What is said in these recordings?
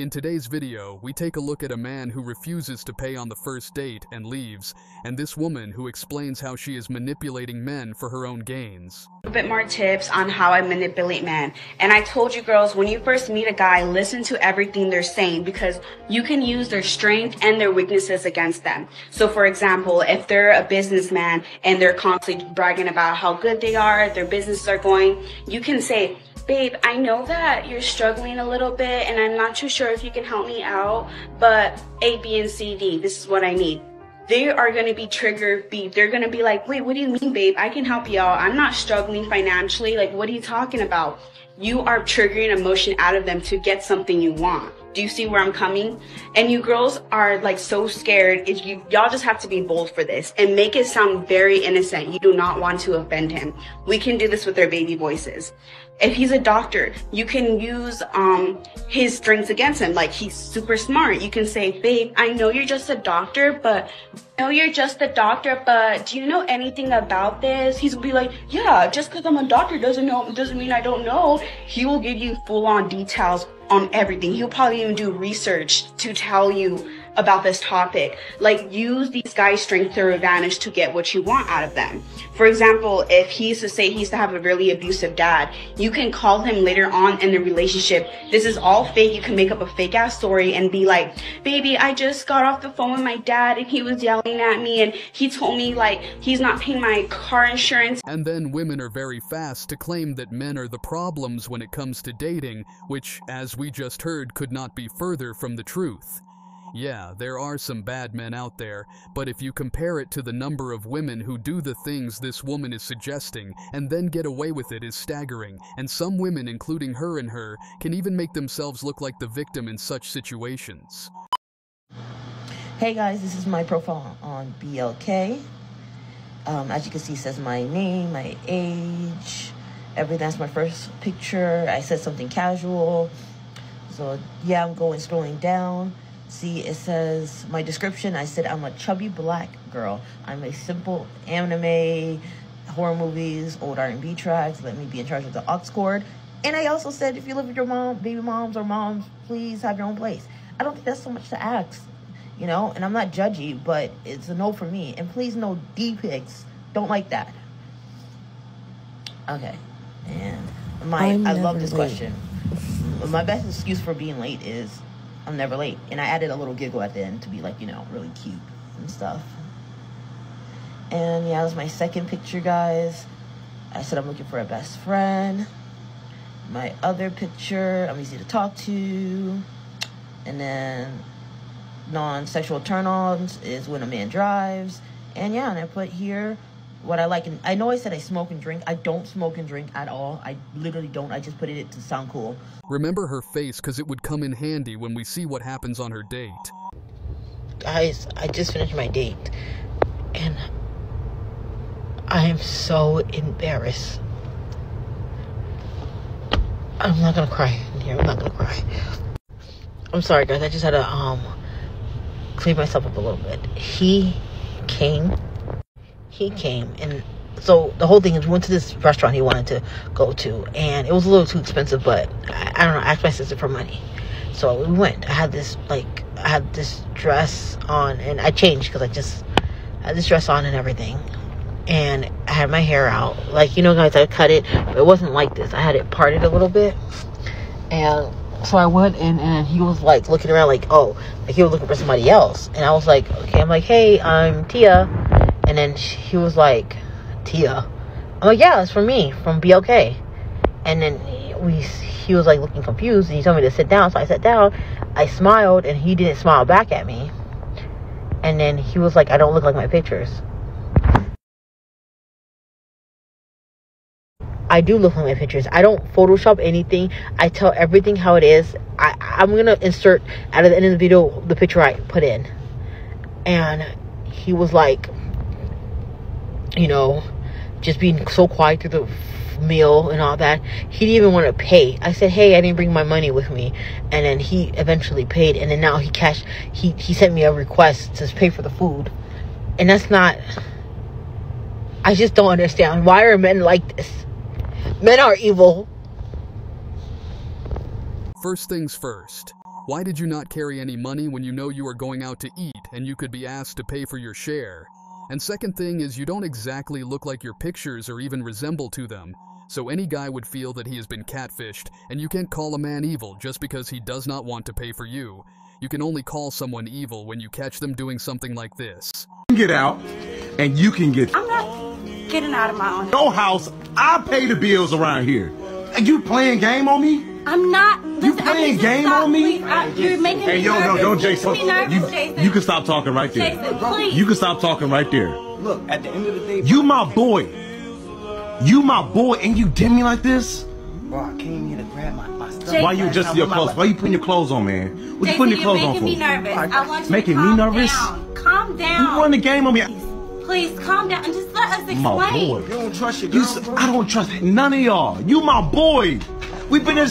In today's video, we take a look at a man who refuses to pay on the first date and leaves, and this woman who explains how she is manipulating men for her own gains. A bit more tips on how I manipulate men. And I told you girls, when you first meet a guy, listen to everything they're saying because you can use their strength and their weaknesses against them. So for example, if they're a businessman and they're constantly bragging about how good they are, their businesses are going, you can say, babe, I know that you're struggling a little bit and I'm not too sure if you can help me out, but A, B, and C, D, this is what I need. They are to be triggered beat. They're to be like, wait, what do you mean, babe? I can help out. I'm not struggling financially. Like, what are you talking about? You are triggering emotion out of them to get something you want. Do you see where I'm coming? And you girls are like so scared. You y'all just have to be bold for this and make it sound very innocent. You do not want to offend him. We can do this with our baby voices. If he's a doctor, you can use um his strengths against him. Like he's super smart. You can say, "Babe, I know you're just a doctor, but I know you're just a doctor, but do you know anything about this?" He's be like, "Yeah, just because I'm a doctor doesn't know doesn't mean I don't know." He will give you full on details on everything. He'll probably even do research to tell you about this topic. Like use these guys' strength to advantage to get what you want out of them. For example, if he used to say he used to have a really abusive dad, you can call him later on in the relationship. This is all fake. You can make up a fake ass story and be like, baby, I just got off the phone with my dad and he was yelling at me and he told me like he's not paying my car insurance. And then women are very fast to claim that men are the problems when it comes to dating, which, as we just heard, could not be further from the truth. Yeah, there are some bad men out there, but if you compare it to the number of women who do the things this woman is suggesting and then get away with it is staggering, and some women, including her and her, can even make themselves look like the victim in such situations. Hey guys, this is my profile on BLK. Um, as you can see, it says my name, my age, everything. That's my first picture. I said something casual. So yeah, I'm going scrolling down. See, it says my description. I said I'm a chubby black girl. I'm a simple anime, horror movies, old R&B tracks. Let me be in charge of the aux cord. And I also said if you live with your mom, baby moms or moms, please have your own place. I don't think that's so much to ask, you know. And I'm not judgy, but it's a no for me. And please no D pics. Don't like that. Okay. And my I'm I love this late. question. My best excuse for being late is I'm never late. And I added a little giggle at the end to be like, you know, really cute and stuff. And yeah, that was my second picture, guys. I said I'm looking for a best friend. My other picture, I'm easy to talk to. And then non sexual turn ons is when a man drives. And yeah, and I put here what I like. And I know I said I smoke and drink. I don't smoke and drink at all. I literally don't. I just put it to sound cool. Remember her face because it would come in handy when we see what happens on her date. guys, I just finished my date and I am so embarrassed. I'm not gonna cry in here. I'm not gonna cry. I'm sorry, guys. I just had to um clean myself up a little bit. He came. He came and so the whole thing is we went to this restaurant he wanted to go to and it was a little too expensive but I, I don't know I asked my sister for money. So we went. I had this like I had this dress on and I changed because I just had this dress on and everything. And I had my hair out. Like you know guys I cut it but it wasn't like this. I had it parted a little bit. And so I went in and he was like looking around like oh like he was looking for somebody else. And I was like okay I'm like hey I'm Tia and then sh- he was like Tia I'm like yeah it's for me from BLK and then we he was like looking confused and he told me to sit down so I sat down I smiled and he didn't smile back at me and then he was like I don't look like my pictures I do look like my pictures. I don't Photoshop anything. I tell everything how it is. I, I'm gonna insert at the end of the video the picture I put in. And he was like, you know, just being so quiet through the meal and all that. He didn't even want to pay. I said, hey, I didn't bring my money with me. And then he eventually paid. And then now he cashed, he, he sent me a request to pay for the food. And that's not, I just don't understand. Why are men like this? Men are evil. First things first. Why did you not carry any money when you know you are going out to eat and you could be asked to pay for your share? And second thing is you don't exactly look like your pictures or even resemble to them. So any guy would feel that he has been catfished, and you can't call a man evil just because he does not want to pay for you. You can only call someone evil when you catch them doing something like this. Get out, and you can get I'm not getting out of my own. your house. I pay the bills around here. And you playing game on me? I'm not. Listen, I playing need you to game stop, on me? please. I- you're making Hey, me yo, no, nervous. don't, You're Jason. making me nervous, You, Jason. you can stop talking right there. Jason, please. You can stop talking right there. Look, at the end of the day, You my boy. You my boy, and you did me like this? bro, I came here to grab my, my stuff. Jason. Why you Last adjusting your clothes? life. Why you putting your clothes on, man? What you putting your you're clothes on making me for? nervous. I want you Making to me calm nervous? Down. Calm You down. run the game on me. Please calm down and just let us explain. My boy. You don't trust your You, girl, s- bro? I don't trust none of y'all. You my boy. We've been in.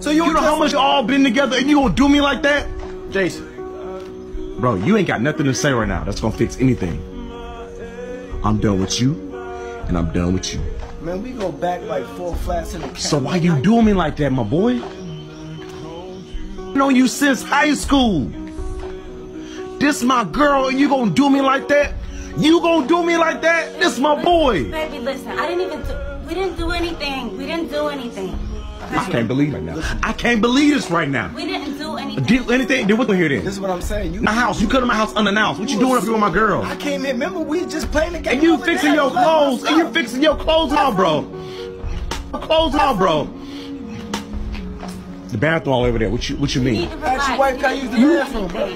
So You you know how much all been together, and you gonna do me like that, Jason? bro? You ain't got nothing to say right now. That's gonna fix anything. I'm done with you, and I'm done with you. Man, we go back like four flats in the So why you doing me like that, my boy? Known you since high school. This my girl, and you gonna do me like that? You gonna do me like that? This my boy. Baby, listen. I didn't even. Do, we didn't do anything. We didn't do anything. I can't believe it right now. I can't believe this right now. We didn't do anything. Did anything? Did what here then? This is what I'm saying. You, My house. You come to my house unannounced. What you doing up here with my girl? I came here. Remember, we just playing the game. And you fixing there. your Look, look, clothes. And you fixing your clothes now, bro. Clothes now, bro. The bathroom all over there. What you what you You mean? need to Ask your wife, can I didn't use the do bathroom, bro?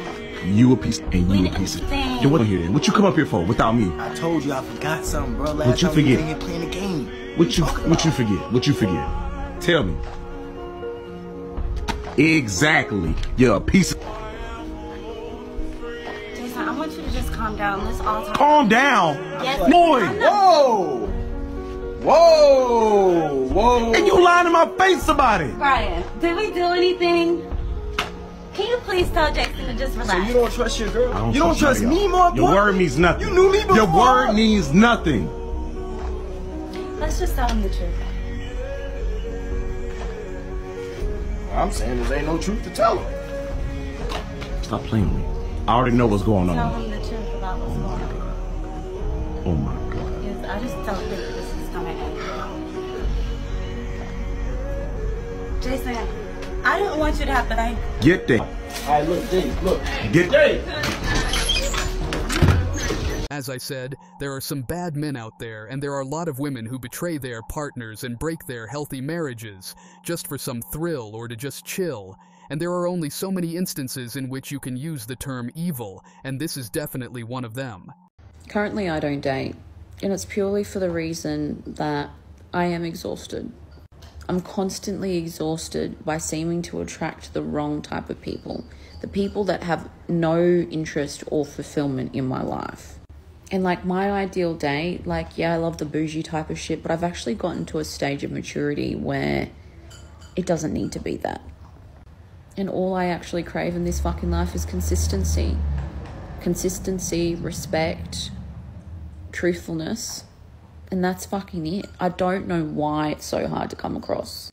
You a piece and you a piece. of understand. Then what here then? What you come up here for without me? I told you I forgot something, bro. Last What you time forget? was in here playing the game. What you Talk what you forget? What you forget? Tell me. Exactly. You're a piece of Jason, I want you to just calm down. Let's all talk. calm down. Yes, Boy. Whoa! Whoa! Whoa! And you lying in my face about it. Brian, did we do anything? Can you please tell Jason to just relax? So relax? you don't trust your girl? Don't you don't trust none of me y'all. more Your word means nothing. You knew me before. Your word means nothing. Let's just tell him the truth. I'm saying there ain't no truth to tell her. Stop playing with me. I already know what's going Tell on. him the truth about what's going on. Oh my god. Yes, I just don't think this is gonna end. Jason, I don't want you to have to like. Get there. All right, look, Dave, look. Get there. As I said, there are some bad men out there, and there are a lot of women who betray their partners and break their healthy marriages just for some thrill or to just chill. And there are only so many instances in which you can use the term evil, and this is definitely one of them. Currently, I don't date, and it's purely for the reason that I am exhausted. I'm constantly exhausted by seeming to attract the wrong type of people, the people that have no interest or fulfillment in my life. And like my ideal date, like, yeah, I love the bougie type of shit, but I've actually gotten to a stage of maturity where it doesn't need to be that. And all I actually crave in this fucking life is consistency consistency, respect, truthfulness, and that's fucking it. I don't know why it's so hard to come across.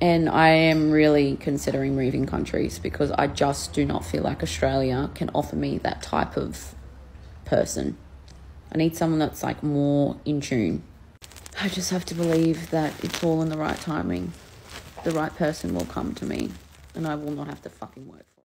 And I am really considering moving countries because I just do not feel like Australia can offer me that type of person. I need someone that's like more in tune. I just have to believe that it's all in the right timing. The right person will come to me and I will not have to fucking work.